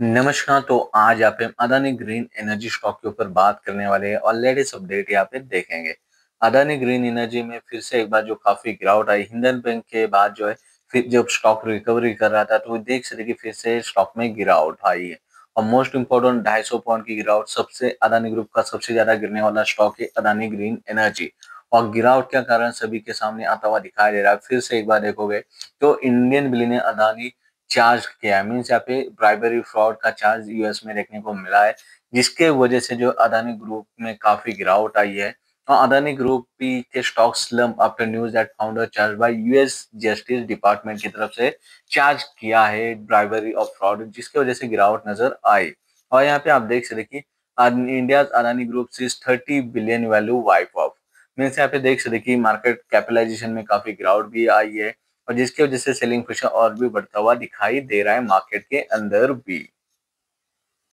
नमस्कार तो आज यहाँ पे हम अदानी ग्रीन एनर्जी स्टॉक के ऊपर बात करने वाले हैं और लेटेस्ट अपडेट यहाँ पे देखेंगे। अदानी ग्रीन एनर्जी में फिर से एक बार जो काफ़ी गिरावट आई, हिंदन बैंक के बाद जो है, फिर जब स्टॉक रिकवरी कर रहा था तो देख सकते कि फिर से स्टॉक में गिरावट आई है। और मोस्ट इम्पोर्टेंट ढाई सौ पॉइंट की गिरावट सबसे अदानी ग्रुप का सबसे ज़्यादा गिरने वाला स्टॉक है अदानी ग्रीन एनर्जी। और गिरावट का कारण सभी के सामने आता हुआ दिखाई दे रहा है। फिर से एक बार देखोगे तो इंडियन बिलियनियर अदानी चार्ज किया है। मीन्स यहाँ पे ब्राइबरी फ्रॉड का चार्ज यूएस में देखने को मिला है, जिसके वजह से जो अदानी ग्रुप में काफ़ी गिरावट आई है। और अदानी ग्रुप भी के stock slump after news that founder charge by US justice department की तरफ़ से चार्ज किया है ब्राइबरी ऑफ़ फ्रॉड जिसकी वजह से गिरावट नज़र आई। और यहाँ पे आप देख सकते कि इंडिया अदानी ग्रुप से thirty billion value wipe off means यहाँ पे देख सकते कि मार्केट कैपिटलाइजेशन में काफ़ी गिरावट भी आई है। और जिसकी वजह से सेलिंग प्रेशर और भी बढ़ता हुआ दिखाई दे रहा है मार्केट के अंदर भी।